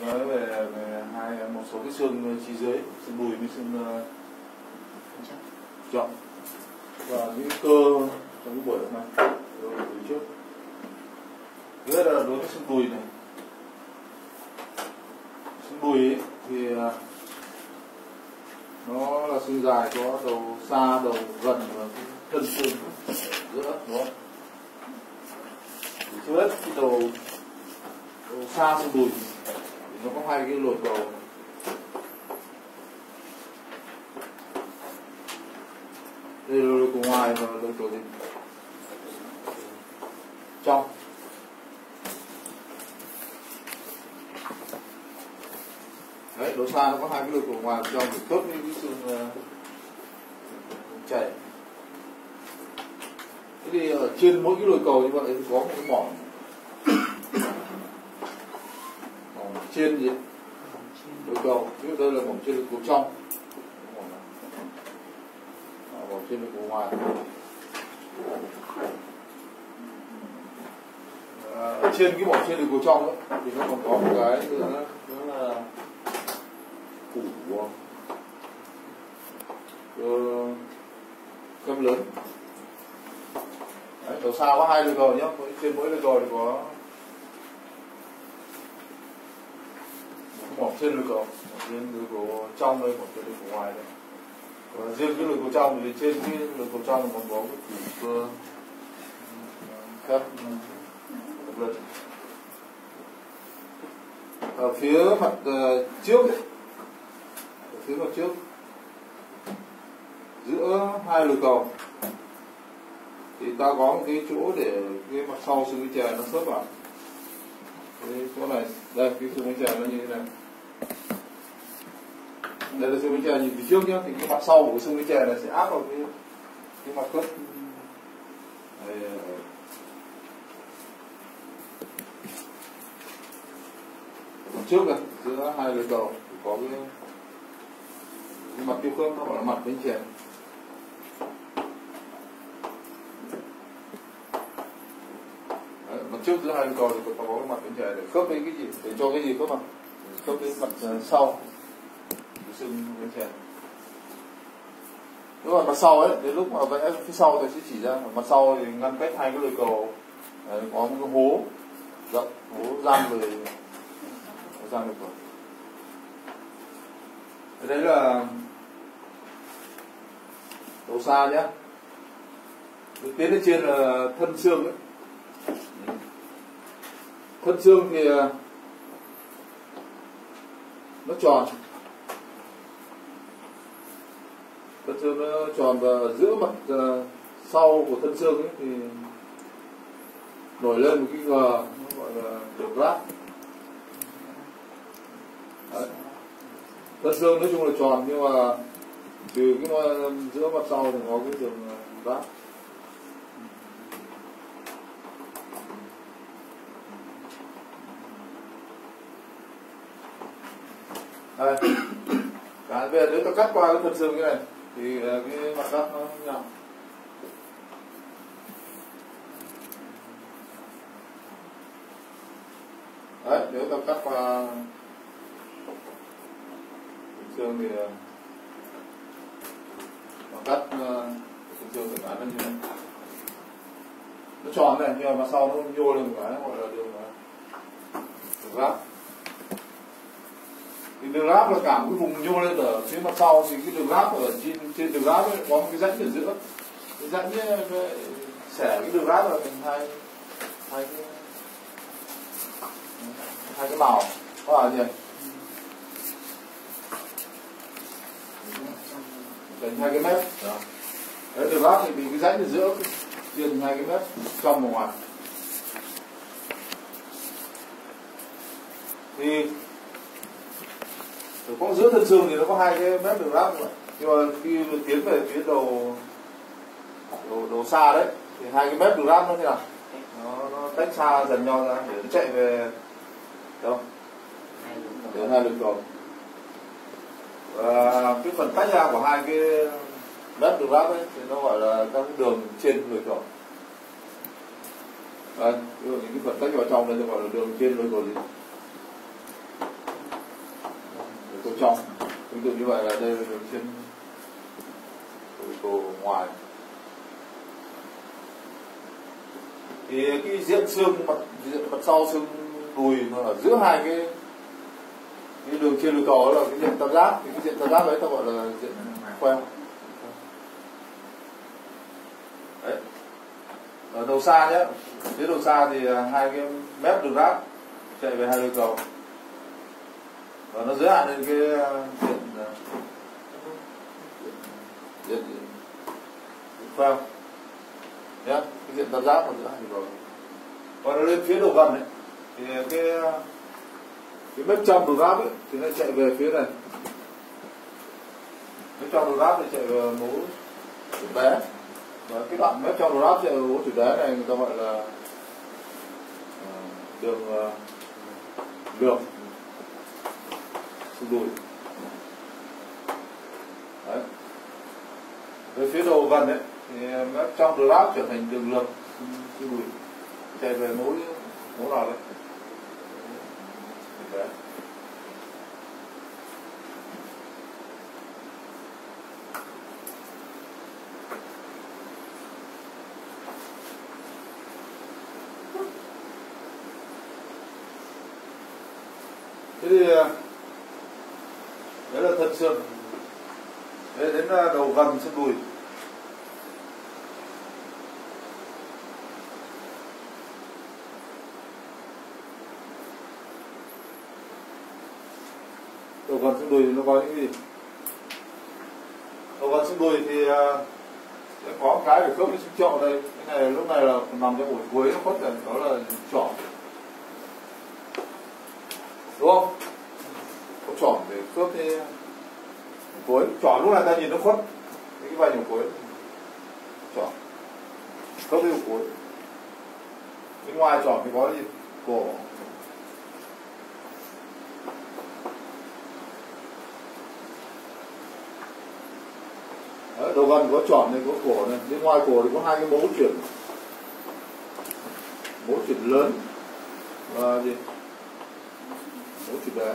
nói về, về hai một số cái xương chi dưới xương đùi với xương uh, trọng và những cơ trong cái buổi hôm nay với trước. Thứ là đối với xương đùi này. Xương đùi ấy, thì uh, nó là xương dài có đầu xa đầu gần và thân xương giữa đúng không? Thì trước hết cái đầu, đầu xa xương đùi nó có hai cái lột đầu đây là lột của ngoài và lột của trong. Đấy đồ xa nó có hai cái lột của ngoài trong để khớp với cái xương ờ, chảy. Thế thì ở trên mỗi cái lồi cầu như vậy thì có một cái mỏm mỏm trên gì? Lồi cầu chúng tôi là mỏng trên lồi cầu trong. Mỏng trên lồi cầu ngoài. À, trên cái mỏng trên được cầu trong ấy, thì nó còn có một cái nữa đó là củ uh, cơm lớn. Đấy, đầu xa có hai lượt gờ nhé trên mỗi lượt cầu thì có một trên lượt gờ một trên lượt trong đây một trên lực gờ ngoài đây và riêng cái lực gờ trong thì trên cái lực gờ trong còn có cái củ cơ khớp lượt ở phía mặt uh, trước ấy, ở phía mặt trước giữa hai lực cầu thì ta có một cái chỗ để cái mặt sau xương chè nó khớp vào cái chỗ này đây cái xương chè nó như thế này đây là xương cái chè nhìn từ trước nhá thì cái mặt sau của xương cái chè này sẽ áp vào cái cái mặt khớp đây, mặt trước này giữa hai lưỡi đầu thì có cái, cái mặt tiêu khớp nó gọi là mặt bên chè mặt trước giữa hai cầu thì có cái mặt bên chè để khớp với cái gì? Để cho cái gì khớp vào khớp với mặt ờ, sau xương bên trái nếu mà mặt sau ấy đến lúc mà vẽ phía sau thì sẽ chỉ ra mặt sau thì ngăn cách hai cái lưỡi cầu. Đấy, có một cái hố rộng hố gian rồi gian được rồi đấy là đầu xa nhé tiến lên trên là thân xương ấy. Thân xương thì à, nó tròn thân xương nó tròn và giữa mặt uh, sau của thân xương ấy thì nổi lên một cái gờ nó gọi là đường ráp thân xương nói chung là tròn nhưng mà từ cái giữa mặt sau thì có cái đường à, ráp đây. Cả về nếu ta cắt qua cái phần xương như này thì ờ, cái mặt cắt nó nhầm đấy nếu ta cắt qua phần xương thì ờ, mà cắt ờ, phần xương thì nó như này nó tròn này nhưng mà sau nó nhô lên một cái gọi là đường ờ, đường thì đường ráp là cả một cái vùng nhô lên ở phía mặt sau thì cái đường ráp ở trên trên đường ráp ấy, có một cái rãnh ở giữa. Cái rãnh ấy, xẻ cái đường ráp là thành hai hai cái hai cái màu. Có phải gì thành hai cái mép. Đó. đấy đường ráp thì bị cái rãnh ở giữa chia hai cái mép trong và ngoài. Thì rồi có giữa thân xương thì nó có hai cái mép đường ráp vậy nhưng mà khi tiến về phía đầu đầu, đầu xa đấy thì hai cái mép đường ráp nó thế nào? Nó, nó tách xa dần nhau ra để nó chạy về đâu đến hai đường cầu. Và cái phần tách ra của hai cái mép đường ráp ấy thì nó gọi là các đường trên lưỡi cầu. Dụ những cái phần tách vào trong đây nó gọi là đường trên lưỡi cầu gì trong tương tự như vậy là đây là đường trên cổ ngoài. Thì cái diện xương mặt, diện mặt sau xương đùi mà ở giữa hai cái cái đường trên đùi cầu là cái diện tam giác. Thì cái diện tam giác đấy ta gọi là diện queo đấy. Ở đầu xa nhé. Phía đầu xa thì à, hai cái mép đường ráp chạy về hai đường cầu và nó giới hạn lên cái diện diện diện queo nhé cái diện tam giác còn giữa hai rồi. Còn nó lên phía đầu gần đấy thì cái ờ, cái mép trong đồ giáp ấy, thì nó chạy về phía này. Mép trong đồ giáp thì chạy về mố chữ bé và cái đoạn mép trong đồ giáp chạy về mố chữ bé này, người ta gọi là ờ, đường ờ, đường xung đùi đấy. Về phía đầu gần đấy thì ờ, mép trong đồ trở thành đường lược xung đùi chạy về mối mối nào đấy Đấy. thế thì đấy là thân xương đấy đến đầu lui xương đùi đầu gần xương đùi thì nó có những gì? Đầu gần xương đùi thì à, sẽ có cái để khớp với xương trọ đây. Cái này lúc này là nằm trong ổ cuối nó khuất rồi đó là trỏ. Đúng không? Có trỏ để khớp với cuối trỏ lúc này ta nhìn nó khuất cái vành ổ cuối. Trỏ khớp với ổ cuối. Bên ngoài chọn thì có gì? Cổ. Đấy, đầu gần có chọn này có cổ này. Bên ngoài cổ thì có hai cái mố chuyển. Mố chuyển lớn. Và gì? Mố chuyển bé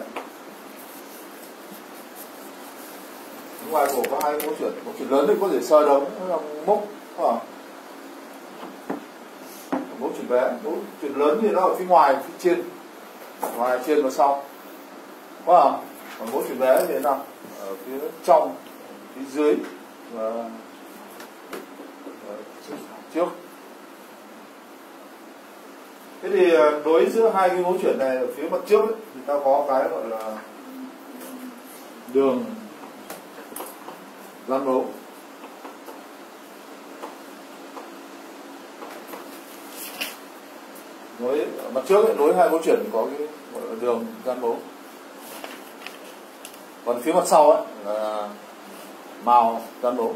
bên ngoài cổ có hai mố chuyển mố chuyển lớn thì có thể sờ đống nó là mốc phải không mố chuyển bé mố chuyển lớn thì nó ở phía ngoài phía trên. Ngoài trên và sau. Phải không còn mố chuyển bé thì nào? Ở phía trong phía dưới và trước thế thì ờ, đối giữa hai cái mối chuyển này ở phía mặt trước ấy, thì ta có cái gọi là đường gian mấu nối mặt trước ấy, nối hai mối chuyển có cái đường gian bố còn phía mặt sau ấy là màu gian bố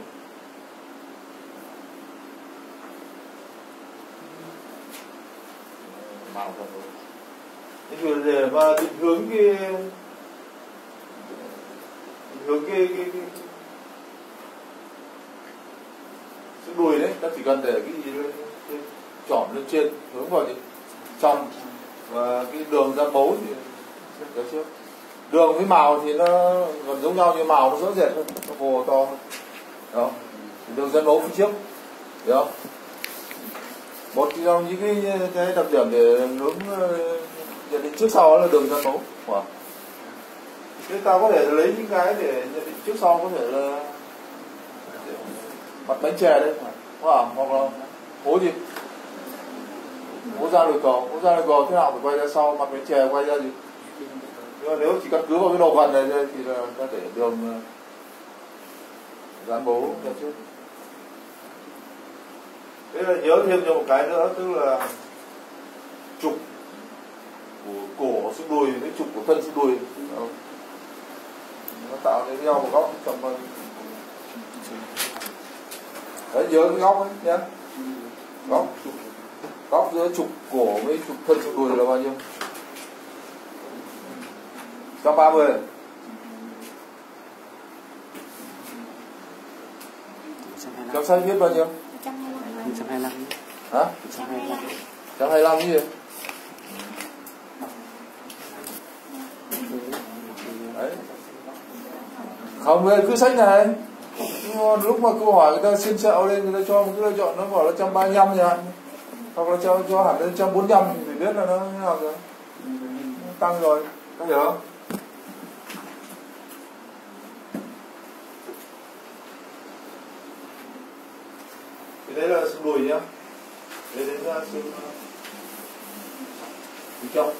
màu gian bố thế thì để mà định hướng cái định hướng cái cái, cái, cái đùi đấy ta chỉ cần để cái gì lên cái trỏm lên trên hướng vào gì trong và cái đường ra bấu thì cái trước. Đường với màu thì nó gần giống nhau nhưng màu nó rõ rệt hơn nó hồ to hơn. Đó. Đường dân bấu phía trước được không? Một trong những cái, cái đặc điểm để hướng ờ, nhận định trước sau là đường dân bấu. Wow. thế ta có thể lấy những cái để nhận định trước sau có thể là mặt bánh chè đấy wow. hoặc là hố gì hố ra được cò hố ra được cò thế nào phải quay ra sau mặt bánh chè quay ra gì nhưng mà nếu chỉ căn cứ vào cái đầu vật này thì là ta để đường dán bố ra trước thế là nhớ thêm cho một cái nữa tức là trục của cổ xương đùi với trục của thân xương đùi nó tạo nên nhau một góc tầm đấy nhớ cái góc ấy nhé góc. Trục góc giữa trục cổ với trục thân xương đùi là bao nhiêu? 130 Cháu sai viết bao nhiêu? 125 Hả? 125 125 cái gì? Đấy. Không cứ sách này lúc mà câu hỏi người ta xin sẹo lên, người ta cho một cái lựa chọn, nó bảo là trăm ba nhăm nhỉ hoặc là cho cho hẳn lên trăm bốn nhăm thì phải biết là nó như nào rồi. Nó tăng rồi, có hiểu không? Thì đấy là xương đùi nhá. Đấy đến là xương xương ờ, trọng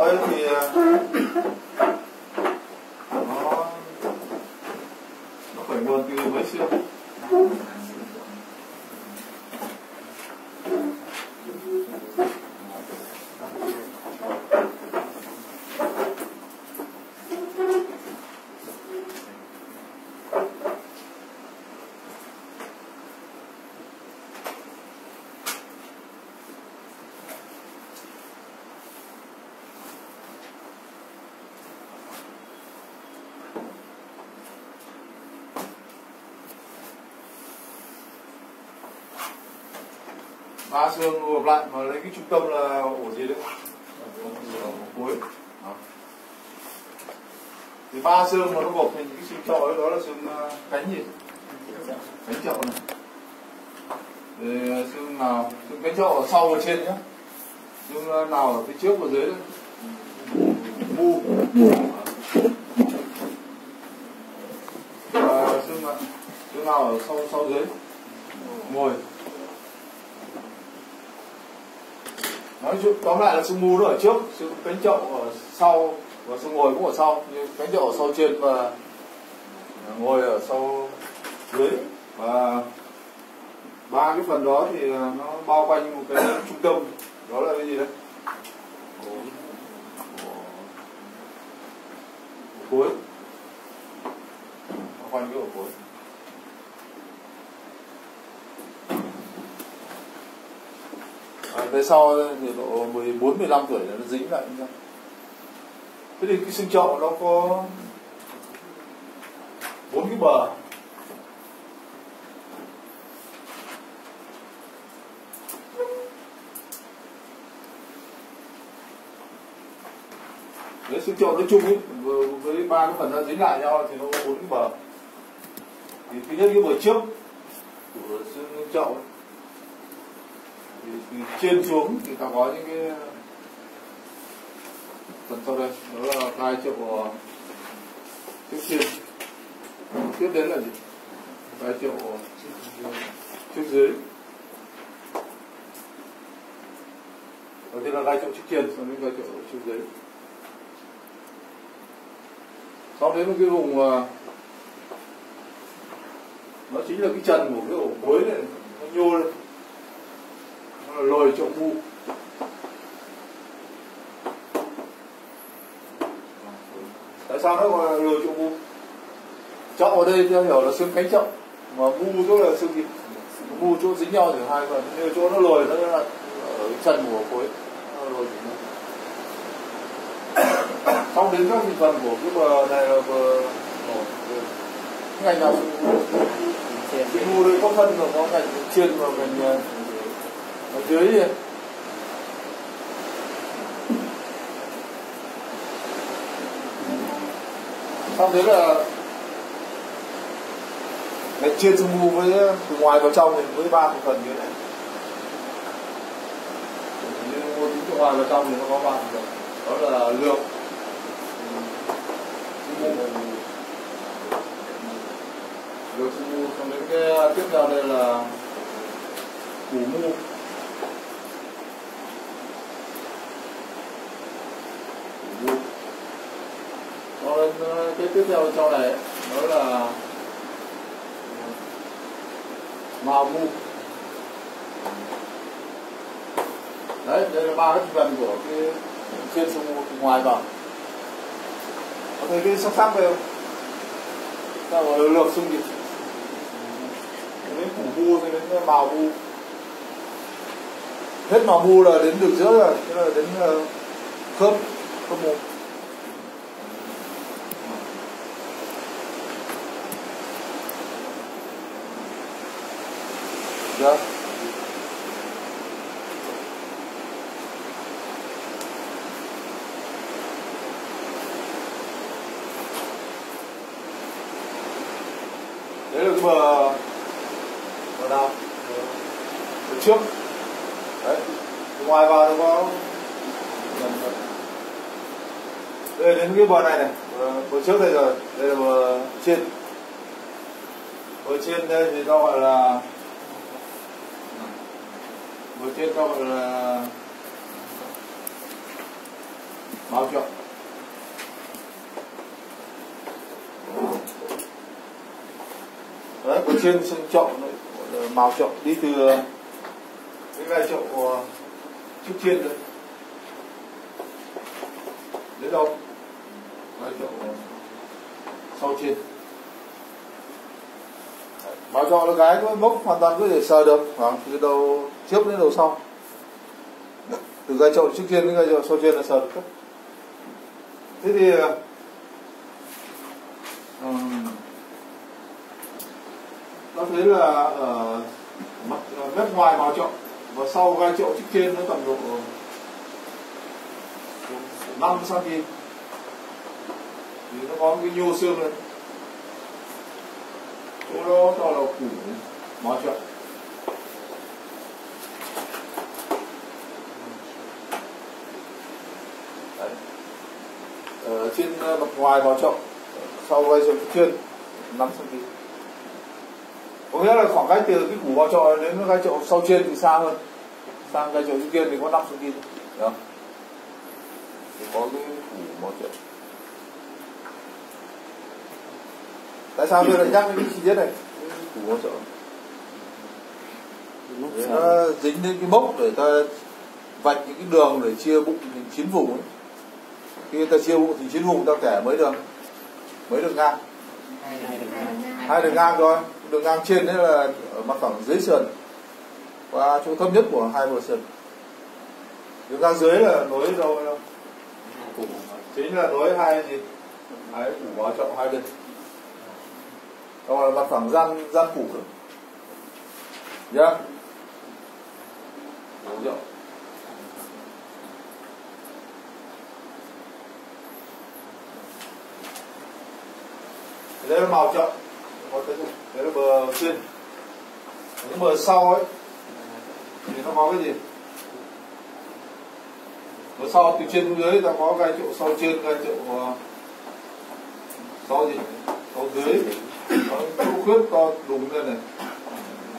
ấy thì ờ, nó nó khởi nguồn từ mấy xương ba xương gộp lại, mà lấy cái trung tâm là ổ gì đấy ở cuối. Đó. thì ba xương mà nó gộp thành cái xương trọ ấy, đó là xương à, cánh gì? Cánh chậu này. Thì à, xương nào? Xương cánh chậu ở sau và trên nhá. Xương à, nào ở phía trước và dưới đấy. Mu. Và xương nào ở sau sau dưới? Ngồi. Nói chung tóm lại là xương mu nó ở trước xương cánh chậu ở sau và xương ngồi cũng ở sau nhưng cánh chậu ở sau trên và ngồi ở sau dưới và ba cái phần đó thì nó bao quanh một cái trung tâm đó là cái gì đấy ổ cuối bao quanh cái ổ cuối về sau thì độ 14 15 tuổi là nó dính lại như thế. Thì cái xương chậu nó có bốn cái bờ. cái xương chậu nói chung ấy, với- ba cái phần nó dính lại nhau thì nó có bốn cái bờ. Thì thứ nhất cái bờ trước của xương chậu ấy, từ trên xuống thì ta có những cái phần sau đây, đó là hai triệu trước trên tiếp đến là gì? Hai triệu trước dưới. Đầu tiên là hai triệu trước trên, sau đến hai triệu trước dưới. Sau đến một cái vùng à, nó chính là cái trần của cái ổ cuối này, nó nhô lên lồi chỗ mu. Tại sao nó gọi là lồi chỗ mu? Trọng ở đây theo hiểu là xương cánh trọng mà mu chỗ là xương gì mu chỗ dính nhau thì hai phần nhưng chỗ nó lồi nó là ở chân của khối nó lồi mu. Xong đến các thành phần của cái bờ này là bờ ngành nào cái mu đây có phân rồi có ngành trên và ngành ở dưới đi xong đấy là cái chia sương mù với từ ngoài vào trong thì với ba thành phần như thế này. Nhưng mua từ ngoài vào trong thì nó có ba thành phần. Đó là lượng. Lượng sương mù xong đến cái tiếp theo đây là củ mu Củ mu Cho nên ờ, cái tiếp theo sau này, đó là màu mu. Đấy, đây là ba cái phần của cái trên sông ngoài vào. Có thấy cái sắc sắc đây không? Ta gọi là lược xung gì đến củ mu rồi đến uh, màu mu. Hết màu mu là đến được giữa rồi tức là đến uh, khớp khớp mu. Trước đấy là cái bờ bờ nào bờ trước. Đấy Từ ngoài vào nó có đây đến cái bờ này này. Bờ, bờ trước đây rồi. Đây là bờ trên. Bờ trên đây thì nó gọi là bờ trên nó gọi là bao trộn đấy bờ trên sân trộn gọi là màu trọng đi từ ờ, cái gai trộn của trước trên đấy. Đến đâu? Gai trộn sau trên báo trộn nó cái cái mốc hoàn toàn có thể sờ được à, từ đầu trước đến đầu sau. Từ gai trậu trước trên đến gai trậu sau trên là sờ được hết thế thì um, nó thấy là ở mặt ờ, mép ngoài màu trậu và sau gai trậu trước trên nó tầm độ 5 cm. Thì nó có cái nhô xương lên. Chỗ đó to là củ máu trậu trên ờ, mặt ngoài máu trộn sau gai trộn trên 5 cm có nghĩa là khoảng cách từ cái củ vào trộn đến gai trộn sau trên thì xa hơn. Sang gai trộn trước kia thì có 5 cm đó thì có cái củ máu trộn tại sao tôi lại nhắc đến cái chi tiết này? Củ máu trộn nó dính đến cái mốc để ta vạch những cái đường để chia bụng thành chín vùng ấy khi ta chia bụng thì chiến vùng ta kẻ mới được mới được ngang. Hai đường ngang thôi, đường ngang trên đấy là ở mặt phẳng dưới sườn và chỗ thấp nhất của hai bờ sườn. Đường ngang dưới là nối đâu chính là nối hai gì? Hai củ vào trọng hai bên. Còn là mặt phẳng gian gian củ nữa. Nhá. Đúng đây là màu chậm có cái không là bờ trên những bờ sau ấy, thì nó có cái gì? Bờ sau, từ trên xuống dưới ta có gai chỗ sau trên gai chỗ ờ, sau gì? Sau dưới. Có chỗ khuyết to đùng lên này.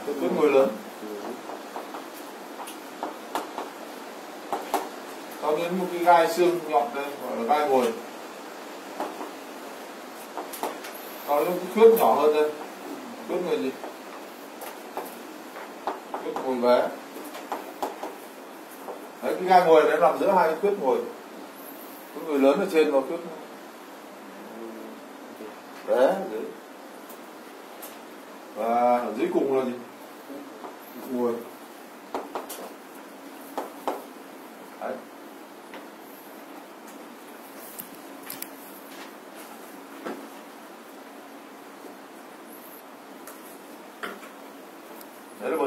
Chỗ khuyết người lớn. Sau đến một cái gai xương nhọn đây gọi là gai ngồi. Có những cái nhỏ hơn đây khớp người gì? Khớp ngồi vé đấy, cái gai ngồi này nằm giữa hai cái khớp ngồi. Cái người lớn ở trên và khớp đấy dưới và ở dưới cùng là gì? Ngồi.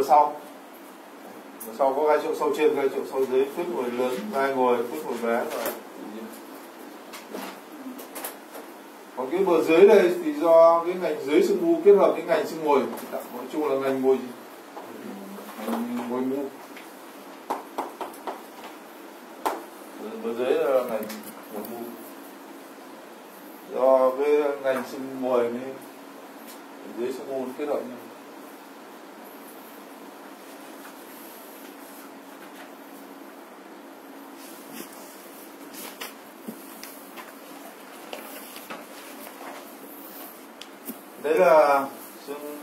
Sau bờ sau có gai chỗ sâu trên, gai chỗ sâu dưới, phút ngồi lớn, gai ngồi, phút ngồi bé, rồi. còn cái bờ dưới đây thì do cái ngành dưới sưng mu kết hợp với ngành sưng ngồi nói chung là ngành ngồi ngành ngồi mu bờ dưới là ngành ngồi mu do cái ngành sưng ngồi nên dưới sưng mu kết hợp nhau đấy là xương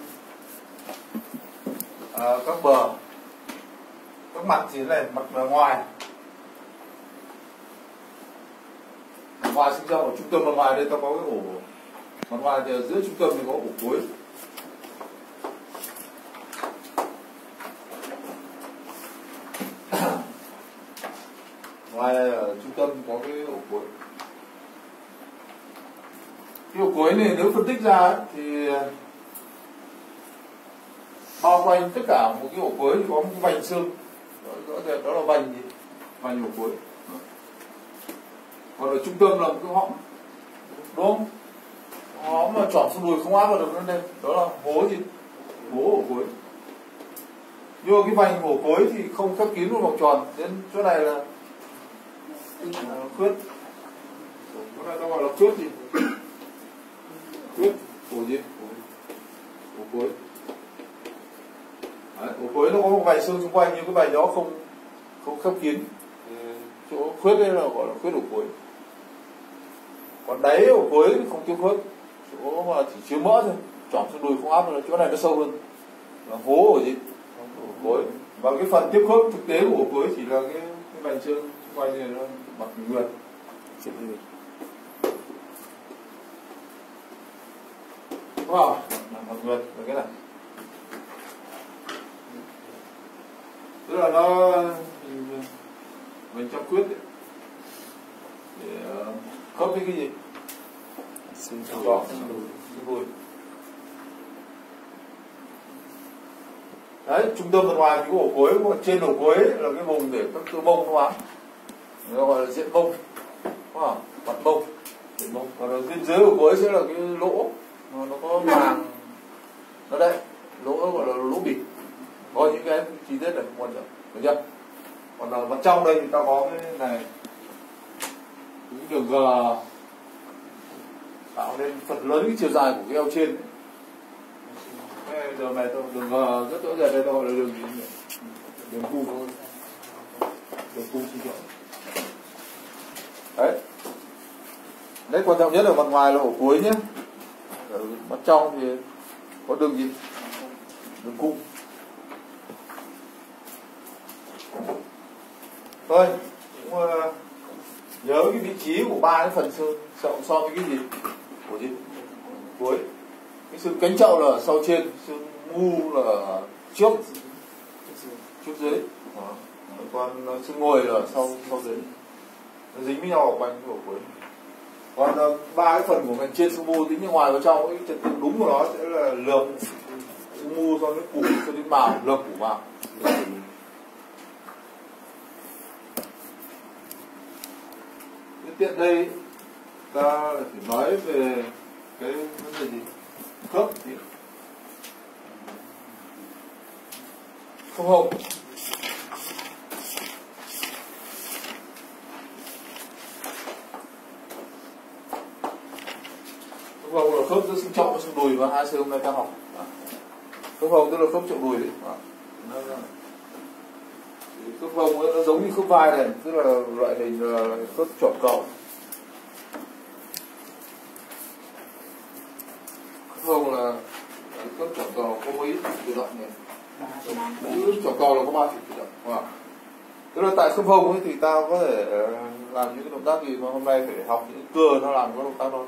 à, các bờ. Các mặt thì này mặt ngoài. Mặt ngoài sinh ra ở trung tâm mặt ngoài đây ta có cái ổ mặt ngoài thì ở giữa trung tâm thì có ổ cuối. Ngoài này ở trung tâm có cái ổ cuối. Cái ổ cuối này nếu phân tích ra ấy, thì bao quanh tất cả một cái ổ cuối thì có một cái vành xương. Đó, đó, đó là vành gì? Vành ổ cuối còn ở trung tâm là một cái hõm. Đúng không? Hõm mà chọn xuống đùi không áp vào được lên đây đó là hố gì? Hố ổ cuối nhưng mà cái vành ổ cuối thì không khép kín một vòng tròn đến chỗ này là, là khuyết chỗ này ta gọi là khuyết gì? Khuyết ổ gì? Ổ cuối Đấy, ổ cuối nó có một vài xương xung quanh nhưng cái vài đó không không khép kín. Chỗ khuyết đấy là gọi là khuyết ổ cuối còn đáy ổ cuối không tiêu khuyết. Chỗ mà chỉ chứa mỡ thôi chỏm xuống đùi không áp nữa chỗ này nó sâu hơn. Là hố ở gì? Ổ cuối và cái phần tiếp khớp thực tế của ổ cuối chỉ là cái cái vành xương xung quanh này nó mặt nguyệt đúng không mặt nguyệt là cái này. Tức là nó mình trong quyết ấy, để ờ, khớp với cái gì? Xương đỏ xương đùi đấy trung tâm bên ngoài cái ổ cuối trên ổ cuối là cái vùng để các cơ bông nó bám. Nó gọi là diện bông. Đúng không? Mặt bông. Diện bông. Còn ở bên dưới ổ cuối sẽ là cái lỗ. Nó, nó có màng. Nó đây lỗ gọi là lỗ bịt có những cái chi tiết này quan trọng. Được chưa còn ở mặt trong đây thì ta có cái này. Những đường g tạo nên phần lớn cái chiều dài của cái eo trên. Cái đường này tôi đường g rất rõ ràng đây tôi gọi là đường gì nhỉ? đường cu đường cu chi trọng đấy. Đấy, quan trọng nhất ở mặt ngoài là ổ cuối nhé. Ở mặt trong thì có đường gì? Đường cung thôi cũng uh, nhớ cái vị trí của ba cái phần xương so, so với cái gì? Của gì? Cuối. Cái xương cánh chậu là sau trên xương mu là trước. Trước dưới. Đó. còn ờ, xương ngồi là sau sau dưới. Nó dính với nhau ở quanh cái ổ cuối. Còn ờ, ba cái phần của ngành trên xương mu tính như ngoài và trong cái trật tự đúng của nó sẽ là lược xương mu so với củ cho đến bào lượm củ bào Tiện đây, ta phải nói về cái vấn đề gì? Khớp gì không hồng khớp hồng là khớp giữa xương trọng và xương đùi và hai xương hôm nay ta học? Khớp hồng tức là khớp trọng đùi đấy. Đó. Nó khớp hồng nó giống như khớp vai này, tức là loại hình là khớp trọn cầu khớp hồng là là khớp trọn cầu có mấy cử động này Chữ trọn cầu là có ba cử động đúng không? Tức là tại khớp hông ấy thì ta có thể ờ, làm những cái động tác gì mà hôm nay phải học những cơ nó làm các động tác đó.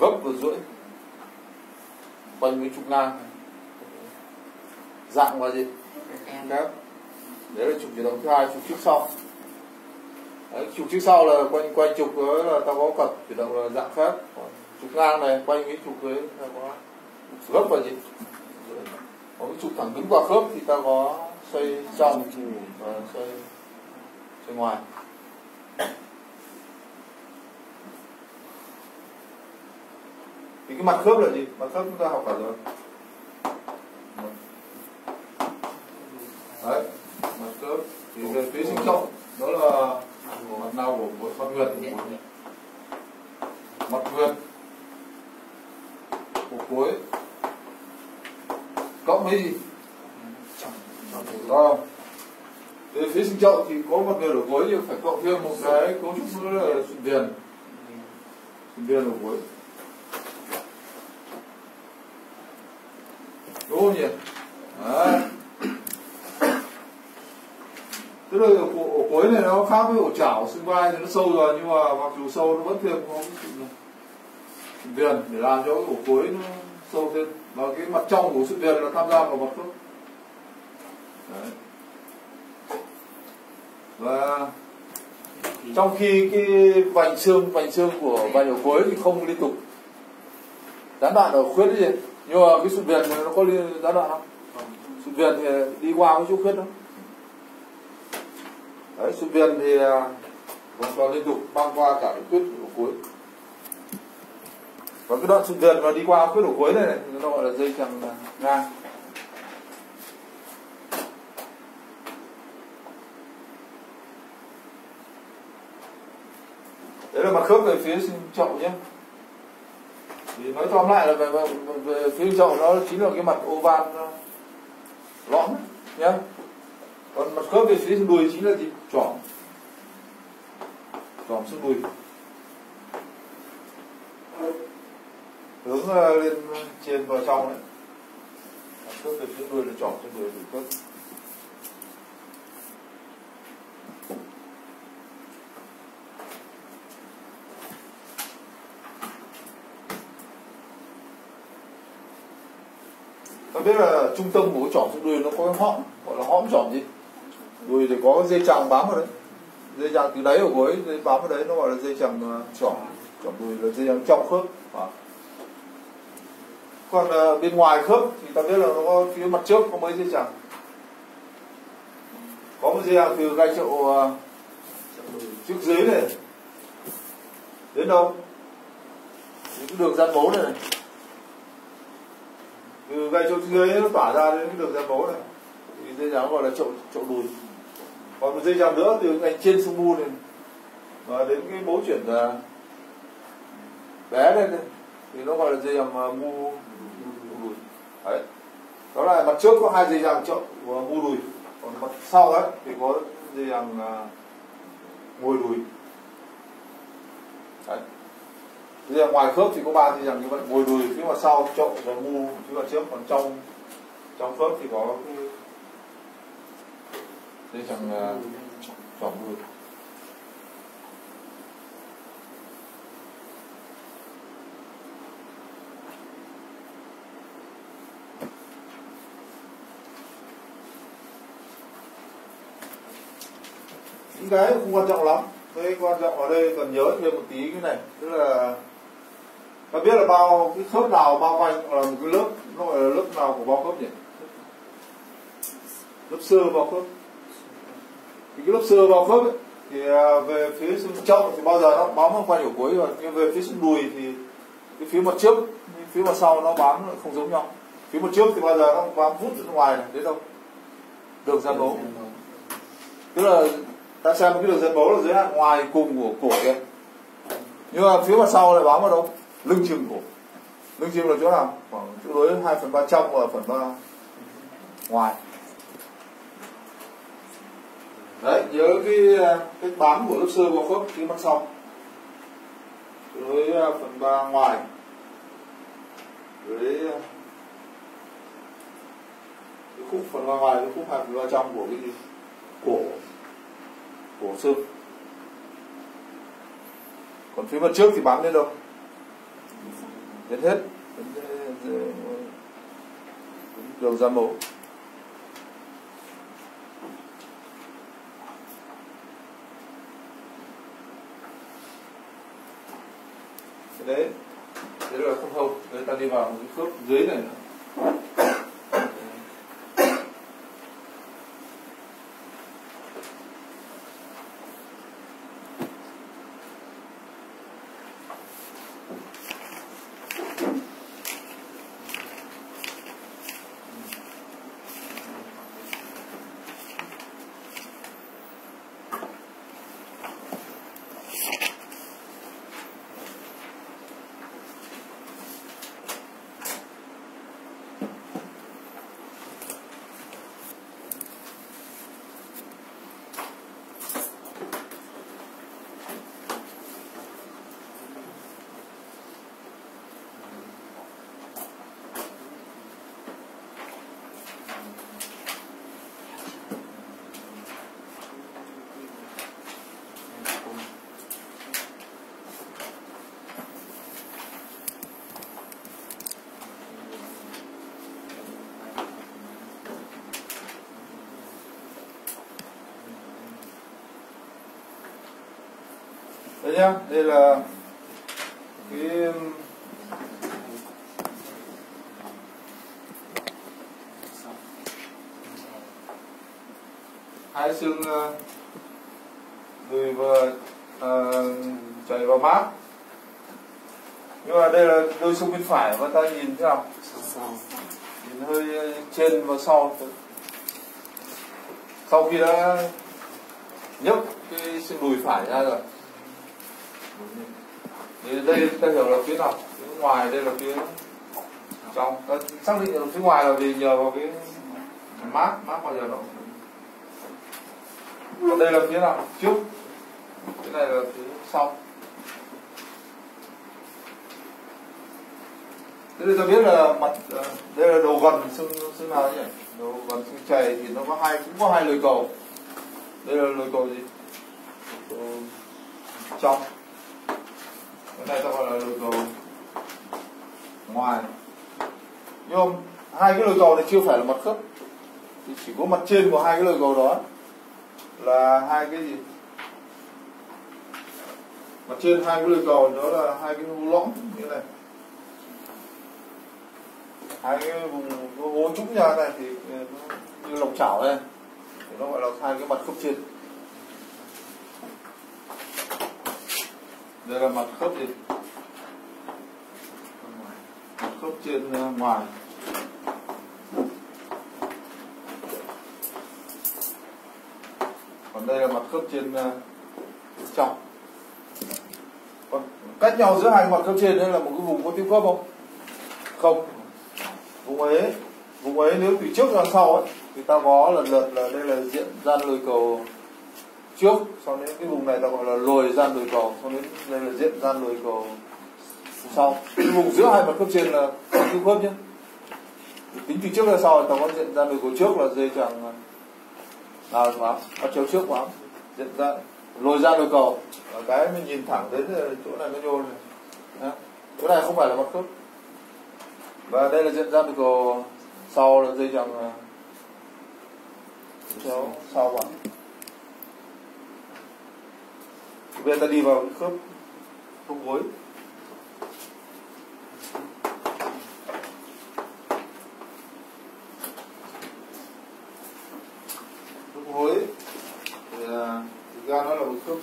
Gấp và duỗi quanh cái trục ngang dạng là gì? Đấy. đấy là trục chuyển động thứ hai trục trước sau. Đấy, trục trước sau là quanh quanh trục đó là ta có cặp chuyển động là dạng Còn trục ngang này quanh cái trục đấy ta có gấp và gì? Có cái trục thẳng đứng vào khớp thì ta có xoay trong và xoay xoay ngoài. Thì cái mặt khớp là gì? Mặt khớp chúng ta học cả rồi. Đấy, mặt khớp. Thì về phía sinh trọng đó là mặt nào của mỗi mặt nguyệt mặt nguyệt của cuối. Cộng với gì? Không về phía sinh trọng thì có mặt nguyệt ở cuối nhưng phải cộng thêm một cái cấu trúc nữa là sụn viền sụn viền ở cuối đúng không nhỉ? Đấy. Tức là ổ, ổ cuối này nó khác với ổ chảo xương vai thì nó sâu rồi nhưng mà mặc dù sâu nó vẫn thêm có cái sự viền để làm cho ổ cuối nó sâu thêm. Và cái mặt trong của sự viền là tham gia vào mặt khớp Đấy. và trong khi cái vành xương vành xương của vành ổ cuối thì không liên tục gián đoạn ở khuyết gì. Nhưng mà cái sự viền nó có liên gián đoạn không? Sụn viền thì đi qua cái chỗ khuyết đó đấy sụn viền thì vẫn còn liên tục băng qua cả cái khuyết của cuối. Và cái đoạn sụn viền mà đi qua khuyết của cuối này, này nó gọi là dây chằng ngang đấy là mặt khớp về phía chậu nhé. Thì nói tóm lại là về, về, về phía chậu nó chính là cái mặt oval lõm nhé còn mặt khớp về phía đùi chính là gì? Trỏm. Trỏm xương đùi. Hướng ờ, lên trên vào trong đấy. Mặt khớp về phía đùi là trỏm xương đùi đùi khớp. Biết là trung tâm của cái đuôi xương đùi nó có cái hõm gọi là hõm chỏm gì. Đùi thì có cái dây chằng bám vào đấy. Dây chằng từ đáy ở cuối dây bám vào đấy nó gọi là dây chằng chỏm chỏm đùi là dây chằng trong khớp. À. còn à, bên ngoài khớp thì ta biết là nó có phía mặt trước có mấy dây chằng. Có một dây chằng từ gai chậu à, trước dưới này. Đến đâu? Những cái đường gian bố này, này từ gai người nó tỏa ra đến cái đường ra bố này. Thì dây chằng gọi là chậu chậu đùi. Còn một dây chằng nữa từ anh trên sông mu này. Và đến cái bố chuyển là bé lên này, thì nó gọi là dây chằng mu đùi. Đấy. Đó là mặt trước có hai dây chằng chậu và mu đùi. Còn mặt sau ấy thì có dây chằng uh, môi đùi đấy Bây giờ ngoài khớp thì có ba thì rằng như vậy. Ngồi đùi phía mặt sau trộn và mu phía mặt trước còn trong trong khớp thì có cái chẳng chằng uh, trỏm đùi những cái không quan trọng lắm. Cái quan trọng ở đây cần nhớ thêm một tí cái này tức là ta biết là bao cái khớp nào bao quanh là một cái lớp nó gọi là lớp nào của bao khớp nhỉ? Lớp sơ bao khớp. Thì cái lớp sơ bao khớp ấy, thì à, về phía xương trong thì bao giờ nó bám vào quanh ở cuối rồi. Nhưng về phía xương đùi thì cái phía mặt trước phía mặt sau nó bám không giống nhau. Phía mặt trước thì bao giờ nó bám vút ra ngoài này đến đâu đường ra bố tức là ta xem cái đường dẫn bấu là giới hạn ngoài cùng của cổ kia. Nhưng mà phía mặt sau lại bám vào đâu? Lưng chừng cổ lưng chừng là chỗ nào? Khoảng chỗ đối hai phần ba trong và phần ba ngoài. Đấy nhớ cái cái bám của lớp sơ vào khớp phía mặt sau. Với phần ba ngoài. Với cái khúc phần ba ngoài với khúc hai phần ba trong của cái cổ cổ xương còn phía mặt trước thì bám lên đâu đến hết. Đến đầu ra mẫu đấy. Thế là không hầu đấy ta đi vào một cái khớp dưới này nữa. Đây nhá. Đây là cái hai xương ờ, đùi vừa à, chảy vào mát nhưng mà đây là đôi xương bên phải và ta nhìn thế nào nhìn hơi ờ, trên và sau. Sau khi đã nhấc cái xương đùi phải ra rồi thì đây ta hiểu là phía nào phía ngoài, đây là phía trong. Ta xác định là phía ngoài là vì nhờ vào cái mát mát bao giờ nó còn đây là phía nào trước. Cái này là phía sau. Thế thì ta biết là mặt ờ, đây là đầu gần xương xương nào nhỉ? Đầu gần xương chày thì nó có hai, cũng có hai lồi cầu. Đây là lồi cầu gì? Cầu trong cái này ta gọi là lồi cầu ngoài. Nhưng mà hai cái lồi cầu này chưa phải là mặt khớp. Thì chỉ có mặt trên của hai cái lồi cầu đó là hai cái gì? Mặt trên hai cái lồi cầu đó là hai cái hố lõm như này hai cái vùng hố trũng ra này thì ừ, như lồng chảo đây. Thì nó gọi là hai cái mặt khớp trên. Đây là mặt khớp gì mặt khớp trên ờ, ngoài. Còn đây là mặt khớp trên ờ, trong. Còn cách nhau giữa hai mặt khớp trên đây là một cái vùng có tiếp khớp không? Không. Vùng ấy vùng ấy nếu từ trước ra sau ấy, thì ta có lần lượt là đây là diện gian lồi cầu trước sau đến cái vùng này ta gọi là lồi gian lồi cầu sau đến đây là diện gian lồi cầu sau. Cái vùng giữa hai mặt khớp trên là tiếp khớp nhé. Tính từ trước ra sau thì ta có diện gian lồi cầu trước là dây chẳng nào mà nó chiếu trước quá. Diện ra lồi ra lồi cầu. Và cái mình nhìn thẳng đến là chỗ này nó nhô này Đó. chỗ này không phải là mặt khớp và đây là diện ra lồi cầu sau là dây chẳng chéo sau vào bây giờ ta đi vào khớp khớp gối. Khớp gối, thì à, thực ra nó là một khớp